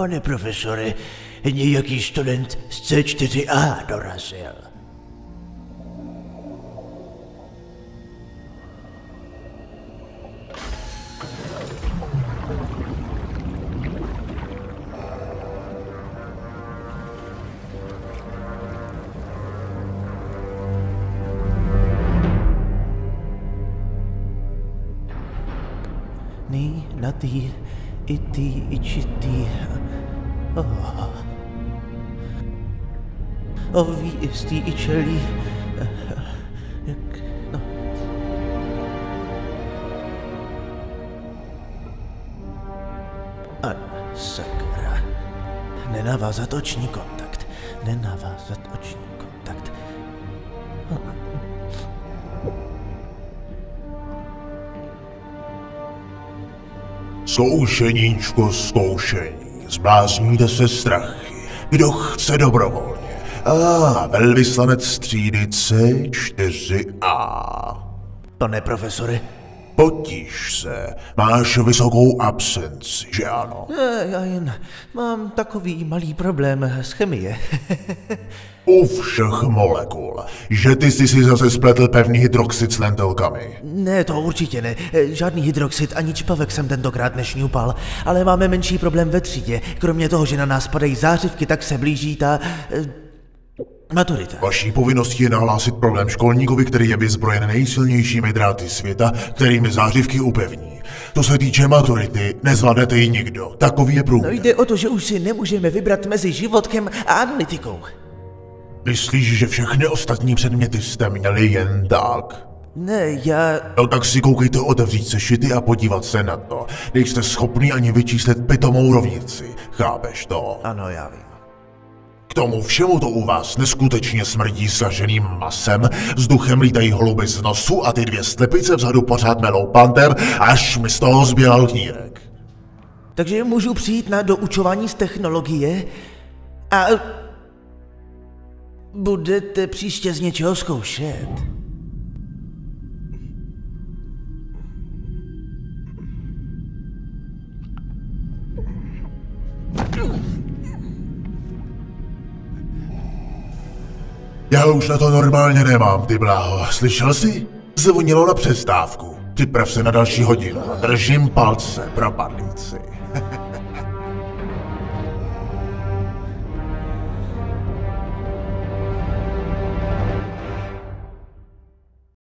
Pane profesore, nějaký student z C4A dorazil. Ní, na tý, i tý, i čitý. Oh. Oví, istý, i čelí. No. Sakra. Nenavázat oční kontakt. Nenavázat oční kontakt. Zkoušeníčko, zkoušení. Zblázníte se strachy. Kdo chce dobrovolně? A velvyslanec třídy C4A. Pane profesore, Potíž se. Máš vysokou absenci, že ano? ne, já jen mám takový malý problém s chemie. U všech molekul. Že ty jsi si zase spletl pevný hydroxid s lentilkami. Ne, to určitě ne. Žádný hydroxid ani čpavek jsem tentokrát nešňupal, ale máme menší problém ve třídě. Kromě toho, že na nás padají zářivky, tak se blíží ta... Maturita. Vaší povinností je nahlásit problém školníkovi, který je vyzbrojen nejsilnějšími dráty světa, kterými zářivky upevní. To se týče maturity, nezvládnete ji nikdo. Takový je No průměr. jde o to, že už si nemůžeme vybrat mezi životkem a analytikou. Myslíš, že všechny ostatní předměty jste měli jen tak? Ne, já... No tak si koukejte otevřít sešity a podívat se na to. Nejste schopný ani vyčíslit pitomou rovnici. Chápeš to? Ano, já vím. K tomu všemu to u vás neskutečně smrdí saženým masem, vzduchem lítají holuby z nosu a ty dvě slepice vzadu pořád melou pantem, až mi z toho zbělal knírek. Takže můžu přijít na doučování z technologie a... Budete příště z něčeho zkoušet. Já už na to normálně nemám, ty bláho. Slyšel jsi? Zvonilo na přestávku. Připrav se na další hodinu. Držím palce, propadlíci.